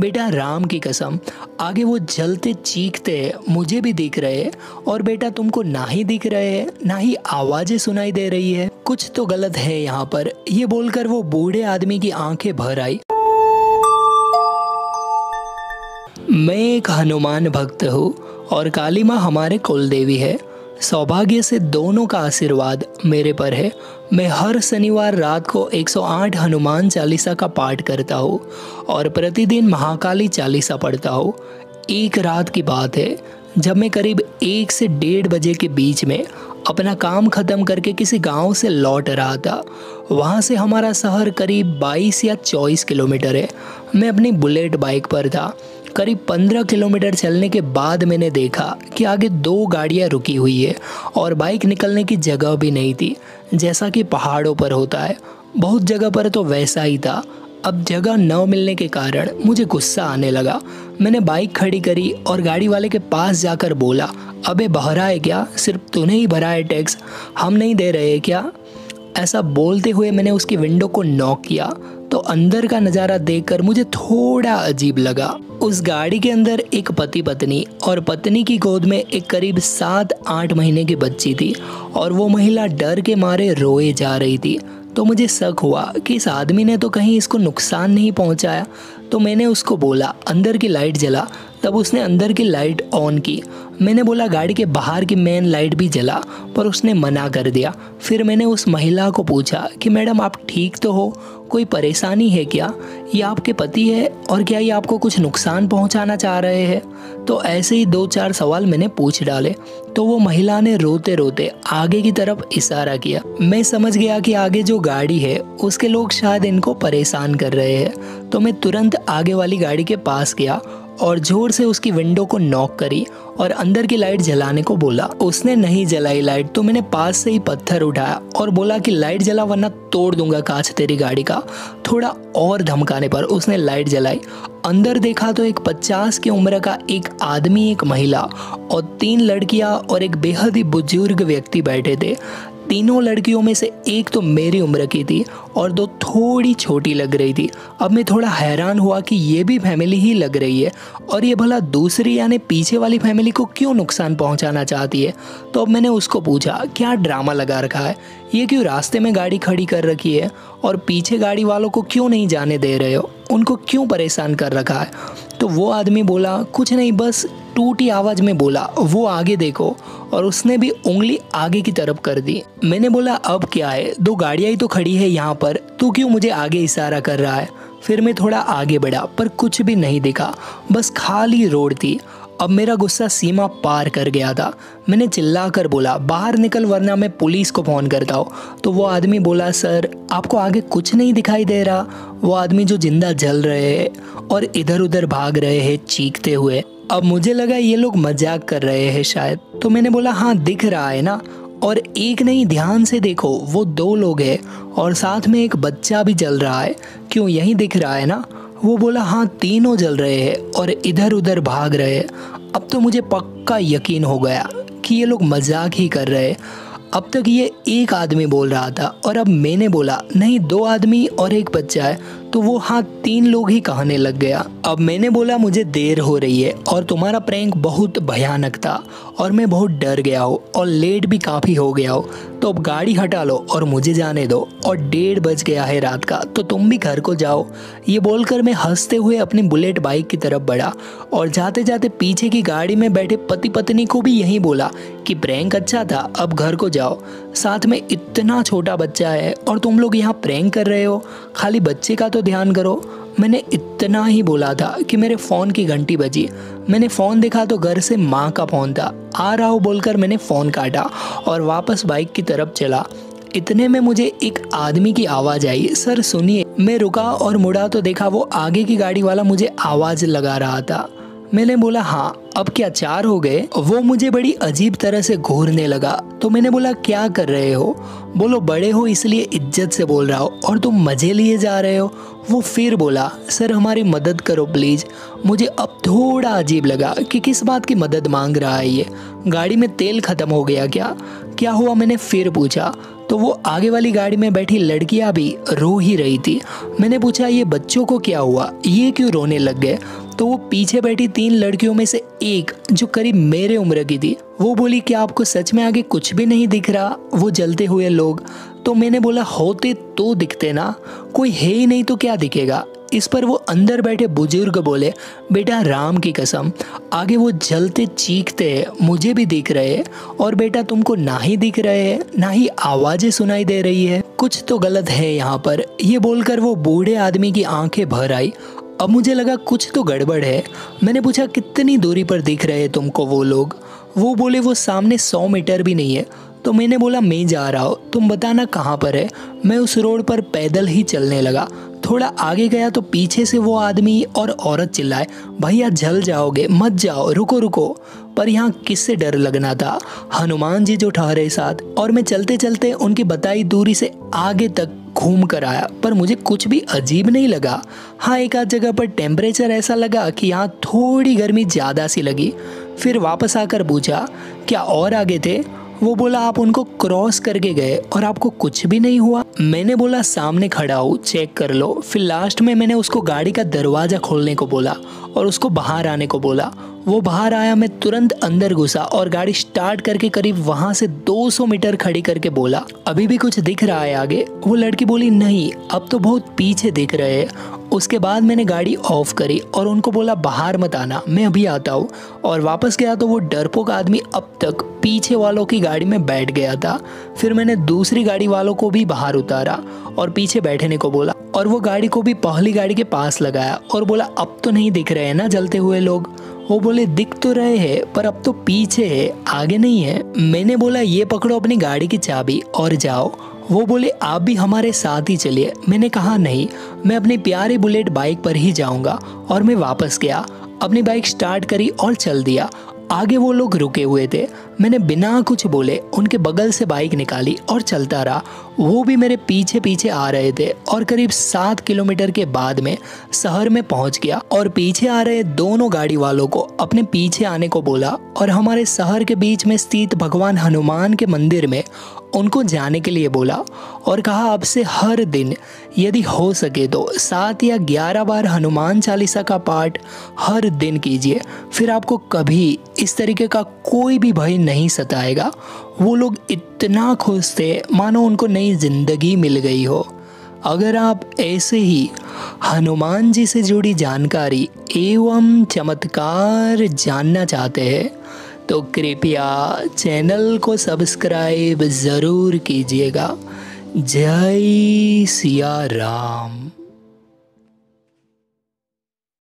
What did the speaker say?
बेटा राम की कसम, आगे वो जलते चीखते मुझे भी दिख रहे और बेटा तुमको ना ही दिख रहे हैं, ना ही आवाज़ें सुनाई दे रही है। कुछ तो गलत है यहाँ पर, ये बोलकर वो बूढ़े आदमी की आँखें भर आई। मैं एक हनुमान भक्त हूँ और काली माँ हमारे कुल देवी है। सौभाग्य से दोनों का आशीर्वाद मेरे पर है। मैं हर शनिवार रात को 108 हनुमान चालीसा का पाठ करता हूँ और प्रतिदिन महाकाली चालीसा पढ़ता हूँ। एक रात की बात है, जब मैं करीब एक से डेढ़ बजे के बीच में अपना काम ख़त्म करके किसी गाँव से लौट रहा था। वहाँ से हमारा शहर करीब 22 या 24 किलोमीटर है। मैं अपनी बुलेट बाइक पर था। करीब पंद्रह किलोमीटर चलने के बाद मैंने देखा कि आगे दो गाड़ियाँ रुकी हुई है और बाइक निकलने की जगह भी नहीं थी, जैसा कि पहाड़ों पर होता है। बहुत जगह पर तो वैसा ही था। अब जगह न मिलने के कारण मुझे गुस्सा आने लगा। मैंने बाइक खड़ी करी और गाड़ी वाले के पास जाकर बोला, अबे, बहरा है क्या? सिर्फ़ तूने ही भरा है टैक्स? हम नहीं दे रहे क्या? ऐसा बोलते हुए मैंने उसकी विंडो को नॉक किया। तो अंदर का नज़ारा देखकर मुझे थोड़ा अजीब लगा। उस गाड़ी के अंदर एक पति पत्नी और पत्नी की गोद में एक करीब सात आठ महीने की बच्ची थी और वो महिला डर के मारे रोए जा रही थी। तो मुझे शक हुआ कि इस आदमी ने तो कहीं इसको नुकसान नहीं पहुँचाया। तो मैंने उसको बोला, अंदर की लाइट जला तब उसने अंदर की लाइट ऑन की। मैंने बोला, गाड़ी के बाहर की मेन लाइट भी जला। पर उसने मना कर दिया। फिर मैंने उस महिला को पूछा कि, मैडम, आप ठीक तो हो? कोई परेशानी है क्या? ये आपके पति है और क्या ये आपको कुछ नुकसान पहुंचाना चाह रहे हैं? तो ऐसे ही दो चार सवाल मैंने पूछ डाले। तो वो महिला ने रोते रोते आगे की तरफ़ इशारा किया। मैं समझ गया कि आगे जो गाड़ी है, उसके लोग शायद इनको परेशान कर रहे हैं। तो मैं तुरंत आगे वाली गाड़ी के पास गया और ज़ोर से उसकी विंडो को नॉक करी और अंदर की लाइट जलाने को बोला, उसने नहीं जलाई लाइट तो मैंने पास से ही पत्थर उठाया और बोला कि लाइट जला वरना तोड़ दूँगा कांच तेरी गाड़ी का। थोड़ा और धमकाने पर उसने लाइट जलाई। अंदर देखा तो एक पचास की उम्र का एक आदमी, एक महिला और तीन लड़कियाँ और एक बेहद ही बुज़ुर्ग व्यक्ति बैठे थे। तीनों लड़कियों में से एक तो मेरी उम्र की थी और दो थोड़ी छोटी लग रही थी। अब मैं थोड़ा हैरान हुआ कि ये भी फैमिली ही लग रही है और ये भला दूसरी यानी पीछे वाली फैमिली को क्यों नुकसान पहुंचाना चाहती है? तो अब मैंने उसको पूछा, क्या ड्रामा लगा रखा है? ये क्यों रास्ते में गाड़ी खड़ी कर रखी है और पीछे गाड़ी वालों को क्यों नहीं जाने दे रहे हो? उनको क्यों परेशान कर रखा है? तो वो आदमी बोला, कुछ नहीं, बस टूटी आवाज़ में बोला, वो आगे देखो। और उसने भी उंगली आगे की तरफ़ कर दी। मैंने बोला, अब क्या है? दो गाड़ियाँ ही तो खड़ी है यहाँ पर। तू क्यों मुझे आगे इशारा कर रहा है? फिर मैं थोड़ा आगे बढ़ा, पर कुछ भी नहीं दिखा। बस खाली रोड थी। अब मेरा गुस्सा सीमा पार कर गया था। मैंने चिल्ला कर बोला, बाहर निकल वरना मैं पुलिस को फ़ोन करता हूँ। तो वो आदमी बोला, सर, आपको आगे कुछ नहीं दिखाई दे रहा। वो आदमी जो ज़िंदा जल रहे हैं और इधर उधर भाग रहे हैं चीखते हुए। अब मुझे लगा ये लोग मज़ाक कर रहे हैं शायद। तो मैंने बोला हाँ दिख रहा है ना? और एक नहीं, ध्यान से देखो, वो दो लोग हैं और साथ में एक बच्चा भी जल रहा है। क्यों, यही दिख रहा है ना? वो बोला हाँ तीनों जल रहे हैं और इधर उधर भाग रहे अब तो मुझे पक्का यकीन हो गया कि ये लोग मज़ाक ही कर रहे अब तक ये एक आदमी बोल रहा था और अब मैंने बोला, नहीं, दो आदमी और एक बच्चा है। तो वो हाँ तीन लोग ही कहने लग गया। अब मैंने बोला, मुझे देर हो रही है और तुम्हारा प्रैंक बहुत भयानक था और मैं बहुत डर गया हूँ और लेट भी काफ़ी हो गया हो। तो अब गाड़ी हटा लो और मुझे जाने दो। और डेढ़ बज गया है रात का तो तुम भी घर को जाओ। ये बोलकर मैं हँसते हुए अपनी बुलेट बाइक की तरफ़ बढ़ा और जाते जाते पीछे की गाड़ी में बैठे पति पत्नी को भी यही बोला कि प्रैंक अच्छा था, अब घर को जाओ। साथ में इतना छोटा बच्चा है और तुम लोग यहाँ प्रैंक कर रहे हो। खाली बच्चे का तो ध्यान करो मैंने इतना ही बोला था कि मेरे फ़ोन की घंटी बजी। मैंने फ़ोन देखा तो घर से माँ का फ़ोन था। आ रहा हो बोलकर मैंने फ़ोन काटा और वापस बाइक की तरफ़ चला। इतने में मुझे एक आदमी की आवाज़ आई, सर, सुनिए। मैं रुका और मुड़ा तो देखा वो आगे की गाड़ी वाला मुझे आवाज़ लगा रहा था। मैंने बोला हाँ। अब क्या चार हो गए? वो मुझे बड़ी अजीब तरह से घूरने लगा। तो मैंने बोला, क्या कर रहे हो? बोलो, बड़े हो इसलिए इज़्ज़त से बोल रहा हो और तुम मज़े लिए जा रहे हो। वो फिर बोला, सर, हमारी मदद करो, प्लीज़। मुझे अब थोड़ा अजीब लगा कि किस बात की मदद मांग रहा है ये। गाड़ी में तेल ख़त्म हो गया क्या? क्या हुआ? मैंने फिर पूछा। तो वो आगे वाली गाड़ी में बैठी लड़कियाँ भी रो ही रही थी। मैंने पूछा, ये बच्चों को क्या हुआ? ये क्यों रोने लग गए? तो वो पीछे बैठी तीन लड़कियों में से एक, जो करीब मेरे उम्र की थी, वो बोली कि आपको सच में आगे कुछ भी नहीं दिख रहा? वो जलते हुए लोग। तो मैंने बोला, होते तो दिखते ना। कोई है ही नहीं तो क्या दिखेगा? इस पर वो अंदर बैठे बुज़ुर्ग बोले, बेटा, राम की कसम, आगे वो जलते चीखते मुझे भी दिख रहे और बेटा तुमको ना ही दिख रहे ना ही आवाज़ें सुनाई दे रही है। कुछ तो गलत है यहाँ पर। ये बोलकर वो बूढ़े आदमी की आँखें भर आई। अब मुझे लगा कुछ तो गड़बड़ है। मैंने पूछा, कितनी दूरी पर दिख रहे तुमको वो लोग? वो बोले, वो सामने सौ मीटर भी नहीं है। तो मैंने बोला, मैं जा रहा हूँ, तुम बताना कहाँ पर है? मैं उस रोड पर पैदल ही चलने लगा। थोड़ा आगे गया तो पीछे से वो आदमी और औरत चिल्लाए, भैया, जल जाओगे, मत जाओ, रुको रुको। पर यहाँ किससे डर लगना था? हनुमान जी जो ठहरे साथ, और मैं चलते चलते उनकी बताई दूरी से आगे तक घूम कर आया, पर मुझे कुछ भी अजीब नहीं लगा। हाँ एक आध जगह पर टेम्परेचर ऐसा लगा कि यहाँ थोड़ी गर्मी ज़्यादा सी लगी। फिर वापस आकर पूछा, क्या और आगे थे? वो बोला, आप उनको क्रॉस करके गए और आपको कुछ भी नहीं हुआ? मैंने बोला, सामने खड़ा हो चेक कर लो। फिर लास्ट में मैंने उसको गाड़ी का दरवाज़ा खोलने को बोला और उसको बाहर आने को बोला। वो बाहर आया, मैं तुरंत अंदर घुसा और गाड़ी स्टार्ट करके करीब वहाँ से 200 मीटर खड़ी करके बोला, अभी भी कुछ दिख रहा है आगे? वो लड़की बोली, नहीं, अब तो बहुत पीछे दिख रहे हैं। उसके बाद मैंने गाड़ी ऑफ़ करी और उनको बोला, बाहर मत आना, मैं अभी आता हूँ। और वापस गया तो वो डरपोक आदमी अब तक पीछे वालों की गाड़ी में बैठ गया था। फिर मैंने दूसरी गाड़ी वालों को भी बाहर उतारा और पीछे बैठने को बोला और वो गाड़ी को भी पहली गाड़ी के पास लगाया और बोला, अब तो नहीं दिख रहे हैं ना जलते हुए लोग? वो बोले, दिख तो रहे हैं, पर अब तो पीछे है, आगे नहीं है। मैंने बोला, ये पकड़ो अपनी गाड़ी की चाबी और जाओ। वो बोले, आप भी हमारे साथ ही चलिए। मैंने कहा, नहीं, मैं अपनी प्यारी बुलेट बाइक पर ही जाऊँगा और मैं वापस गया। अपनी बाइक स्टार्ट करी और चल दिया। आगे वो लोग रुके हुए थे। मैंने बिना कुछ बोले उनके बगल से बाइक निकाली और चलता रहा। वो भी मेरे पीछे पीछे आ रहे थे और करीब सात किलोमीटर के बाद में शहर में पहुँच गया और पीछे आ रहे दोनों गाड़ी वालों को अपने पीछे आने को बोला और हमारे शहर के बीच में स्थित भगवान हनुमान के मंदिर में उनको जाने के लिए बोला और कहा, अब से हर दिन यदि हो सके तो सात या ग्यारह बार हनुमान चालीसा का पाठ हर दिन कीजिए। फिर आपको कभी इस तरीके का कोई भी भय नहीं सताएगा। वो लोग इतना खुश थे, मानो उनको नई ज़िंदगी मिल गई हो। अगर आप ऐसे ही हनुमान जी से जुड़ी जानकारी एवं चमत्कार जानना चाहते हैं तो कृपया चैनल को सब्सक्राइब ज़रूर कीजिएगा। जय सिया राम।